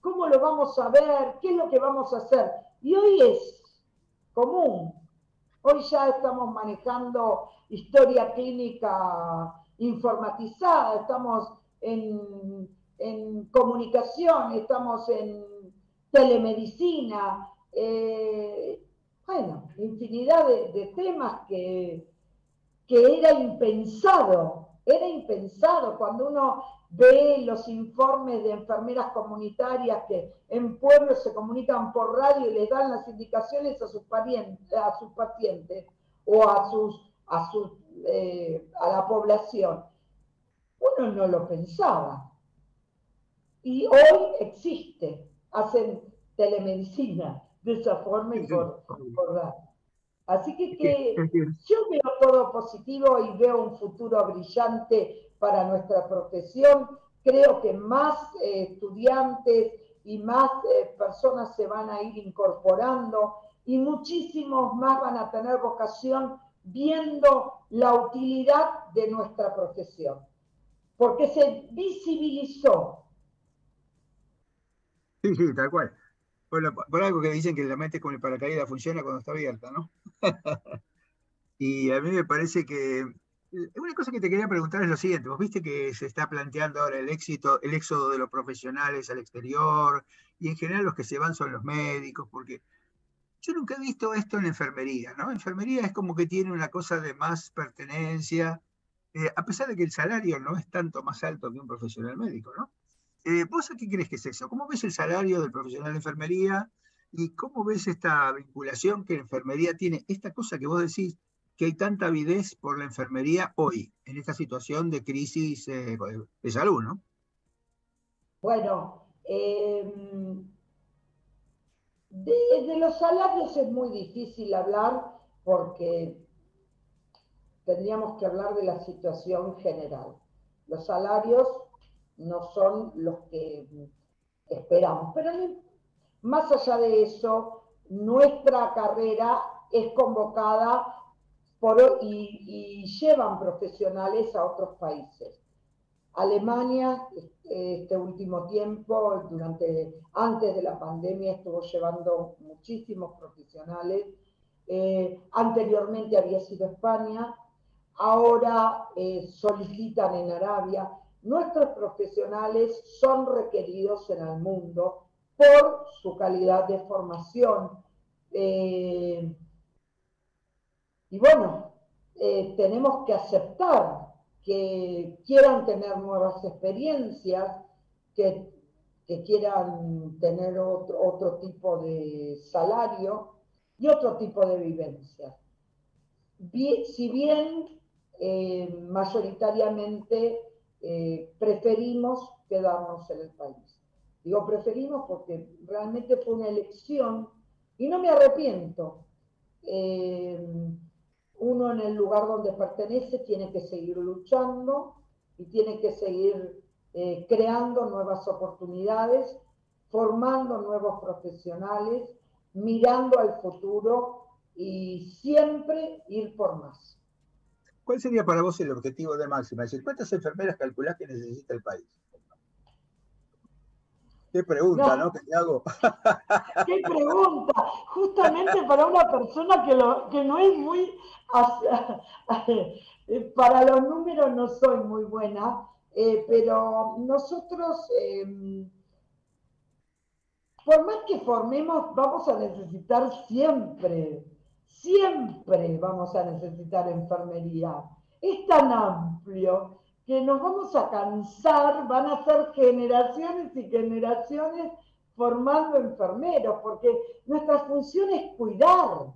¿cómo lo vamos a ver? ¿Qué es lo que vamos a hacer? Y hoy es común. Hoy ya estamos manejando historia clínica informatizada, estamos en en comunicación, estamos en telemedicina, eh, bueno, infinidad de, temas que, que era impensado, era impensado cuando uno ve los informes de enfermeras comunitarias que en pueblos se comunican por radio y les dan las indicaciones a sus, parientes, a sus pacientes o a, sus, a, sus, eh, a la población. Uno no lo pensaba. Y hoy existe, hacen telemedicina de esa forma y por, Así que, yo veo todo positivo y veo un futuro brillante para nuestra profesión. Creo que más eh, estudiantes y más eh, personas se van a ir incorporando y muchísimos más van a tener vocación viendo la utilidad de nuestra profesión, porque se visibilizó Sí, sí, tal cual. Por, algo que dicen que la mente como el paracaídas funciona cuando está abierta, ¿no? y a mí me parece que eh, una cosa que te quería preguntar es lo siguiente, vos viste que se está planteando ahora el éxito, el éxodo de los profesionales al exterior, y en general los que se van son los médicos, porque yo nunca he visto esto en enfermería, ¿no? Enfermería es como que tiene una cosa de más pertenencia, eh, a pesar de que el salario no es tanto más alto que un profesional médico, ¿no? Eh, ¿Vos a qué crees que es eso? ¿Cómo ves el salario del profesional de enfermería? ¿Y cómo ves esta vinculación que la enfermería tiene? Esta cosa que vos decís, que hay tanta avidez por la enfermería hoy, en esta situación de crisis eh, de salud, ¿no? Bueno, em, de, los salarios es muy difícil hablar porque tendríamos que hablar de la situación general. Los salarios no son los que esperamos, pero más allá de eso, nuestra carrera es convocada y, llevan profesionales a otros países. Alemania, este último tiempo, durante, antes de la pandemia, estuvo llevando muchísimos profesionales. Eh, anteriormente había sido España, ahora eh, solicitan en Arabia. Nuestros profesionales son requeridos en el mundo por su calidad de formación. Eh, y bueno, eh, tenemos que aceptar que quieran tener nuevas experiencias, que, quieran tener otro, tipo de salario y otro tipo de vivencia. si bien eh, mayoritariamente preferimos quedarnos en el país. Digo preferimos porque realmente fue una elección y no me arrepiento. Eh, uno en el lugar donde pertenece tiene que seguir luchando y tiene que seguir eh, creando nuevas oportunidades, formando nuevos profesionales, mirando al futuro y siempre ir por más. ¿Cuál sería para vos el objetivo de máxima? Decir, ¿cuántas enfermeras calculás que necesita el país? Qué pregunta, ¿no? ¿Qué hago? Qué pregunta. Justamente para una persona que, lo, que no es muy... Para los números no soy muy buena, eh, pero nosotros, em, por más que formemos, vamos a necesitar siempre, siempre vamos a necesitar enfermería. Es tan amplio que nos vamos a cansar, van a ser generaciones y generaciones formando enfermeros, porque nuestra función es cuidar,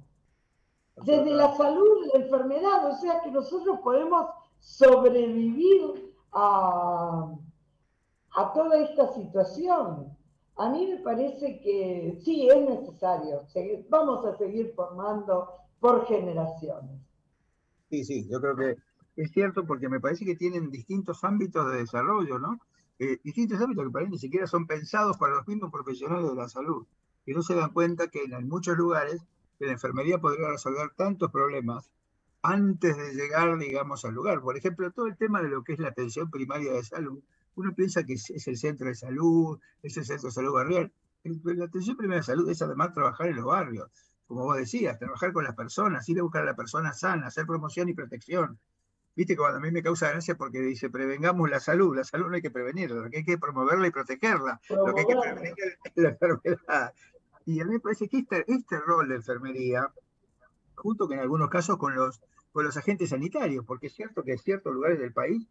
desde la salud, la enfermedad, o sea que nosotros podemos sobrevivir a, a toda esta situación. A mí me parece que sí, es necesario, vamos a seguir formando por generaciones. Sí, sí, yo creo que es cierto porque me parece que tienen distintos ámbitos de desarrollo, ¿no? Eh, distintos ámbitos que para mí ni siquiera son pensados para los mismos profesionales de la salud, que no se dan cuenta que en muchos lugares la enfermería podría resolver tantos problemas antes de llegar, digamos, al lugar. Por ejemplo, todo el tema de lo que es la atención primaria de salud, uno piensa que es, el centro de salud, es el centro de salud barrial. La atención primaria de salud es además trabajar en los barrios, como vos decías, trabajar con las personas, ir a buscar a la persona sana, hacer promoción y protección, Viste que a mí me causa gracia porque dice, prevengamos la salud, la salud no hay que prevenirla, lo que hay que promoverla y protegerla, lo que hay que prevenir es la enfermedad. Y a mí me parece que este, este rol de enfermería, junto con en algunos casos con los, con los agentes sanitarios, porque es cierto que hay ciertos lugares del país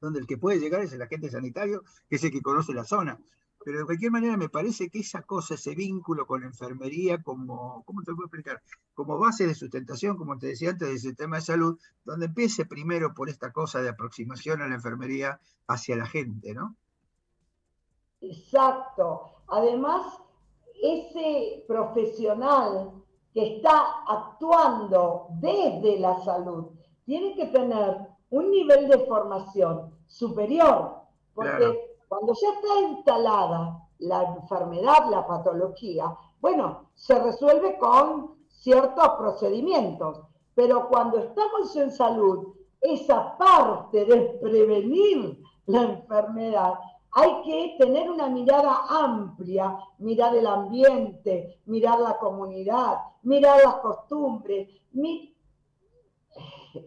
donde el que puede llegar es el agente sanitario, que es el que conoce la zona. Pero de cualquier manera me parece que esa cosa, ese vínculo con la enfermería, como, ¿cómo te puedo explicar? Como base de sustentación, como te decía antes, del sistema de salud, donde empiece primero por esta cosa de aproximación a la enfermería hacia la gente, ¿no? Exacto. Además, ese profesional que está actuando desde la salud tiene que tener un nivel de formación superior, porque cuando ya está instalada la enfermedad, la patología, bueno, se resuelve con ciertos procedimientos, pero cuando estamos en salud, esa parte de prevenir la enfermedad, hay que tener una mirada amplia, mirar el ambiente, mirar la comunidad, mirar las costumbres.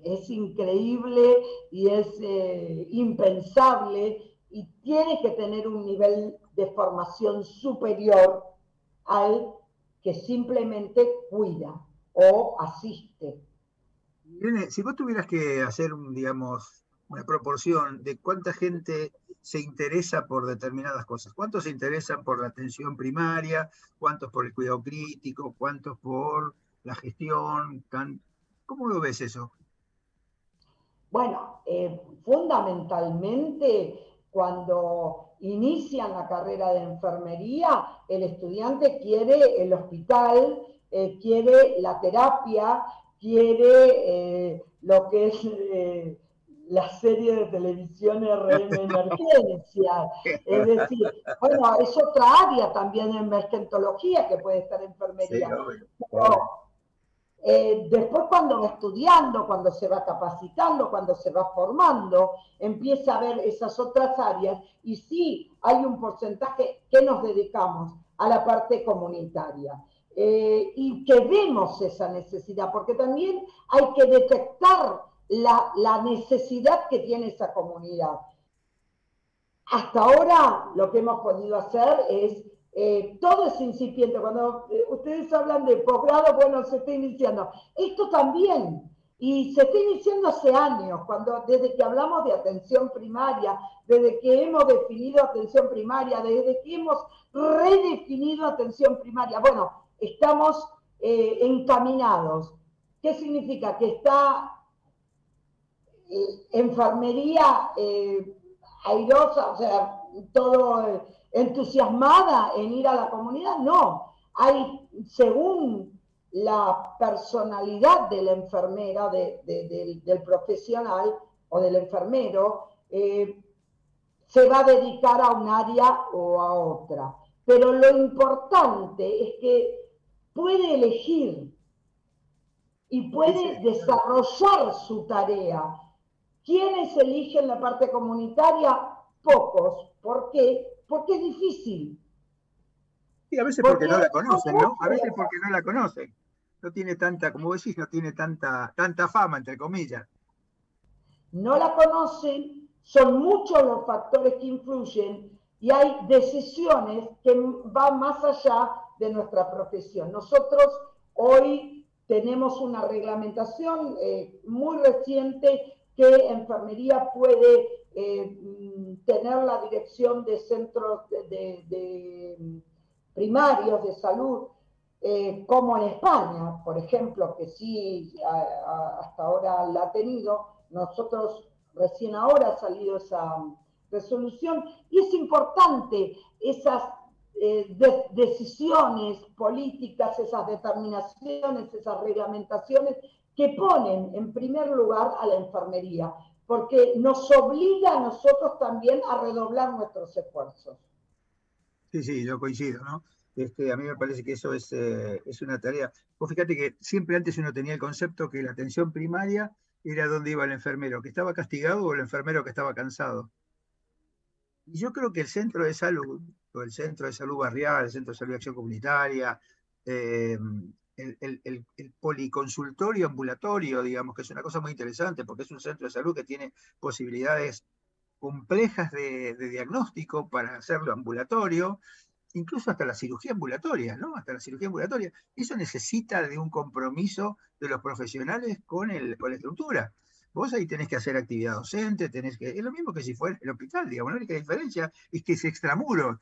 Es increíble y es eh, impensable y tiene que tener un nivel de formación superior al que simplemente cuida o asiste. si vos tuvieras que hacer un, digamos, una proporción de cuánta gente se interesa por determinadas cosas, cuántos se interesan por la atención primaria, cuántos por el cuidado crítico, cuántos por la gestión, ¿cómo lo ves eso? Bueno, eh, fundamentalmente cuando inician la carrera de enfermería, el estudiante quiere el hospital, eh, quiere la terapia, quiere eh, lo que es eh, la serie de televisión RM Emergencia. Es decir, bueno, es otra área también en emergentología que puede estar enfermería. Eh, después cuando va estudiando, cuando se va capacitando, cuando se va formando, empieza a ver esas otras áreas y sí hay un porcentaje que nos dedicamos a la parte comunitaria. Eh, y que vemos esa necesidad, porque también hay que detectar la, la necesidad que tiene esa comunidad. Hasta ahora lo que hemos podido hacer es eh, todo es incipiente. Cuando eh, ustedes hablan de posgrado, bueno, se está iniciando. Esto también, y se está iniciando hace años, cuando desde que hablamos de atención primaria, desde que hemos definido atención primaria, desde que hemos redefinido atención primaria. Bueno, estamos eh, encaminados. ¿Qué significa? Que está enfermería airosa, o sea, todo entusiasmada en ir a la comunidad, no. Hay, según la personalidad de la enfermera, del profesional o del enfermero, eh, se va a dedicar a un área o a otra. Pero lo importante es que puede elegir y puede desarrollar su tarea. ¿Quiénes eligen la parte comunitaria? Pocos. ¿Por qué? Porque es difícil. Sí, a veces porque, no la conocen, ¿no? A veces porque no la conocen. No tiene tanta, como decís, no tiene tanta, tanta fama, entre comillas. No la conocen, son muchos los factores que influyen y hay decisiones que van más allá de nuestra profesión. Nosotros hoy tenemos una reglamentación eh, muy reciente que enfermería puede eh, tener la dirección de centros de, primarios de salud, eh, como en España, por ejemplo, que sí hasta ahora la ha tenido, nosotros recién ahora ha salido esa resolución y es importante esas eh, decisiones políticas, esas determinaciones, esas reglamentaciones que ponen en primer lugar a la enfermería porque nos obliga a nosotros también a redoblar nuestros esfuerzos. Sí, sí, yo coincido, ¿no? Este, a mí me parece que eso es, eh, es una tarea. Vos fíjate que siempre antes uno tenía el concepto que la atención primaria era donde iba el enfermero, que estaba castigado o el enfermero que estaba cansado. Y yo creo que el centro de salud, o el centro de salud barrial, el centro de salud de acción comunitaria, eh, el, policonsultorio ambulatorio, digamos, que es una cosa muy interesante porque es un centro de salud que tiene posibilidades complejas de, diagnóstico para hacerlo ambulatorio, incluso hasta la cirugía ambulatoria, ¿no? Hasta la cirugía ambulatoria. Eso necesita de un compromiso de los profesionales con, el, con la estructura. Vos ahí tenés que hacer actividad docente, tenés que. Es lo mismo que si fuera el hospital, digamos. La única diferencia es que es extramuros.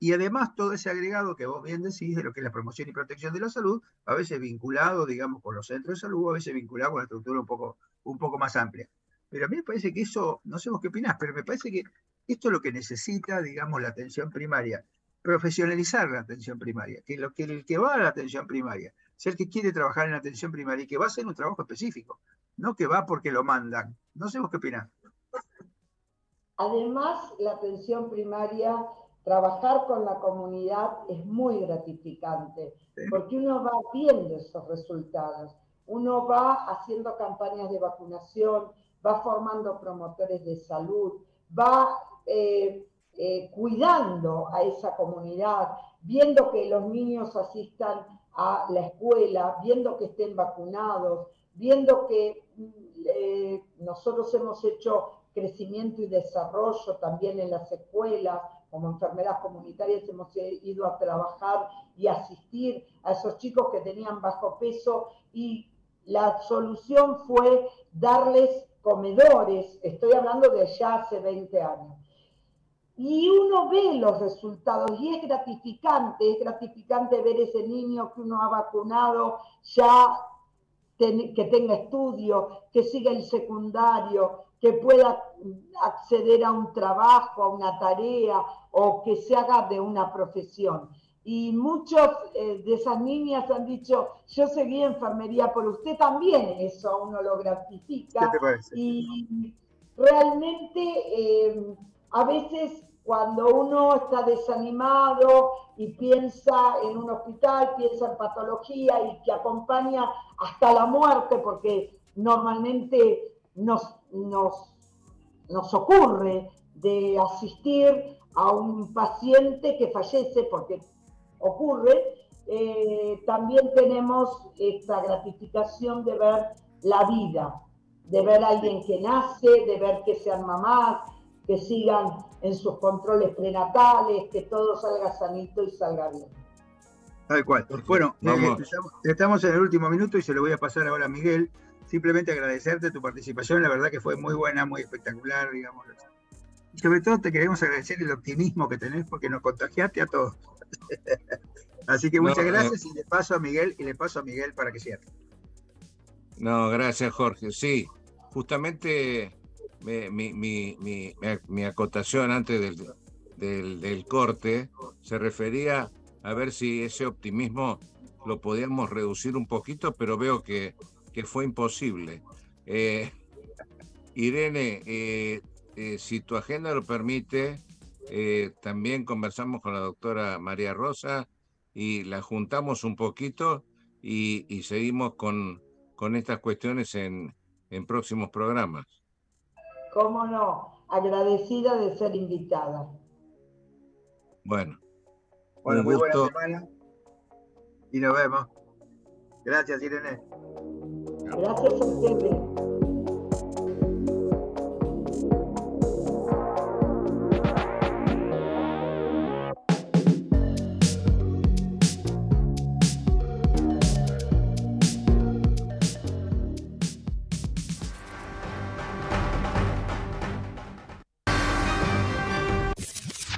Y además todo ese agregado que vos bien decís de lo que es la promoción y protección de la salud, a veces vinculado, digamos, con los centros de salud, a veces vinculado con la estructura un poco, un poco más amplia. Pero a mí me parece que eso, no sé vos qué opinás, pero me parece que esto es lo que necesita, digamos, la atención primaria, profesionalizar la atención primaria, que, lo, que el que va a la atención primaria, ser que quiere trabajar en la atención primaria y que va a hacer un trabajo específico, no que va porque lo mandan. No sé vos qué opinás. Además, la atención primaria trabajar con la comunidad es muy gratificante, porque uno va viendo esos resultados, uno va haciendo campañas de vacunación, va formando promotores de salud, va eh, eh, cuidando a esa comunidad, viendo que los niños asistan a la escuela, viendo que estén vacunados, viendo que eh, nosotros hemos hecho crecimiento y desarrollo también en las escuelas, como enfermeras comunitarias hemos ido a trabajar y asistir a esos chicos que tenían bajo peso y la solución fue darles comedores, estoy hablando de ya hace 20 años. Y uno ve los resultados y es gratificante, es gratificante ver ese niño que uno ha vacunado ya que tenga estudio, que siga el secundario, que pueda acceder a un trabajo, a una tarea o que se haga de una profesión. Y muchos eh, de esas niñas han dicho, yo seguí enfermería por usted también, eso uno lo gratifica. ¿Qué te parece? Y realmente eh, a veces cuando uno está desanimado y piensa en un hospital, piensa en patología y que acompaña hasta la muerte, porque normalmente nos, nos, nos ocurre de asistir a un paciente que fallece, porque ocurre, eh, también tenemos esta gratificación de ver la vida, de ver a alguien que nace, de ver que sean mamás, que sigan en sus controles prenatales, que todo salga sanito y salga bien. Tal cual. Bueno, estamos en el último minuto y se lo voy a pasar ahora a Miguel. Simplemente agradecerte tu participación, la verdad que fue muy buena, muy espectacular, digamos. Y sobre todo te queremos agradecer el optimismo que tenés porque nos contagiaste a todos. Así que muchas gracias y le paso a Miguel y le paso a Miguel para que cierre. No, gracias Jorge. Sí, justamente mi, acotación antes del, del, corte se refería a ver si ese optimismo lo podíamos reducir un poquito, pero veo que, que fue imposible. Eh, Irene, eh, eh, si tu agenda lo permite, también conversamos con la doctora María Rosa y la juntamos un poquito y, y seguimos con, con estas cuestiones en, en próximos programas cómo no, agradecida de ser invitada. Bueno. Bueno, muy buena semana. Y nos vemos. Gracias, Irene. Gracias a ustedes.